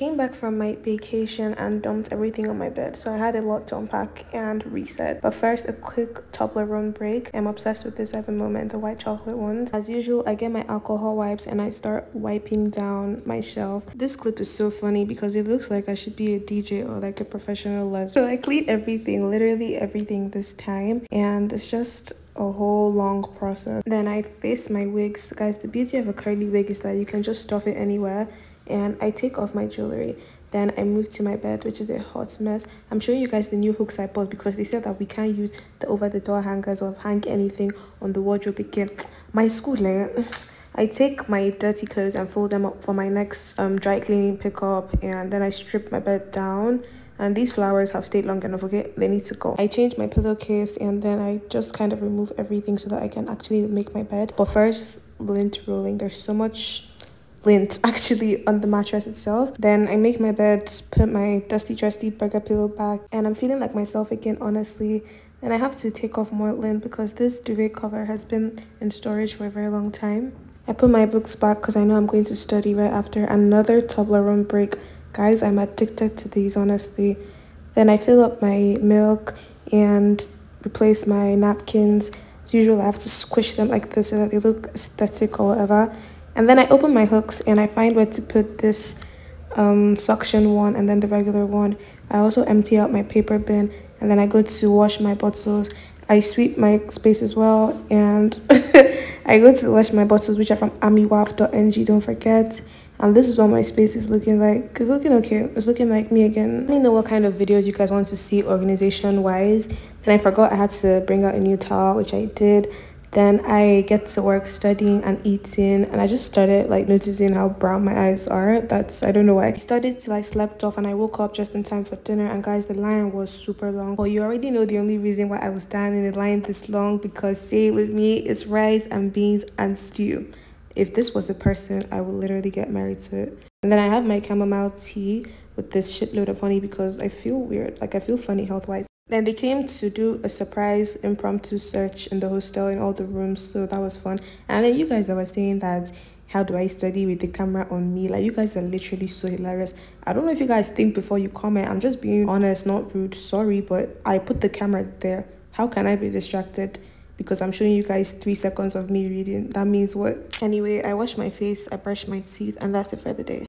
came back from my vacation and dumped everything on my bed, so I had a lot to unpack and reset. But first, a quick Toblerone break. I'm obsessed with this at the moment, the white chocolate ones. As usual, I get my alcohol wipes and I start wiping down my shelf. This clip is so funny because it looks like I should be a DJ or like a professional lesbian. So I clean everything, literally everything this time, and it's just a whole long process. Then I face my wigs. Guys, the beauty of a curly wig is that you can just stuff it anywhere and I take off my jewelry. Then I move to my bed, which is a hot mess. I'm showing you guys the new hooks I bought because they said that we can't use the over-the-door hangers or hang anything on the wardrobe again. My school, I take my dirty clothes and fold them up for my next um, dry cleaning pickup and then I strip my bed down and these flowers have stayed long enough okay they need to go i change my pillowcase and then i just kind of remove everything so that i can actually make my bed but first lint rolling there's so much lint actually on the mattress itself. Then i make my bed put my dusty trusty burger pillow back and i'm feeling like myself again honestly. And i have to take off more lint because this duvet cover has been in storage for a very long time. I put my books back because i know i'm going to study right after another toblerone break. Guys i'm addicted to these honestly. Then i fill up my milk and replace my napkins. As usual i have to squish them like this so that they look aesthetic or whatever and then I open my hooks and I find where to put this um, suction one and then the regular one. I also empty out my paper bin and then I go to wash my bottles. I sweep my space as well and I go to wash my bottles which are from amiwaf.ng don't forget and this is what my space is looking like it's looking okay it's looking like me again let me know what kind of videos you guys want to see organization wise then i forgot i had to bring out a new towel which i did then I get to work studying and eating and I just started like noticing how brown my eyes are. That's I don't know why. I studied till I slept off and I woke up just in time for dinner and guys the line was super long. But you already know the only reason why I was standing in the line this long because say it with me it's rice and beans and stew. If this was a person I would literally get married to it. And then I have my chamomile tea with this shitload of honey because I feel weird. Like I feel funny health wise. Then they came to do a surprise impromptu search in the hostel in all the rooms, so that was fun. And then you guys that were saying that how do I study with the camera on me? Like you guys are literally so hilarious. I don't know if you guys think before you comment. I'm just being honest, not rude. Sorry, but I put the camera there. How can I be distracted? Because I'm showing you guys three seconds of me reading. That means what? Anyway, I wash my face, I brush my teeth, and that's it for the day.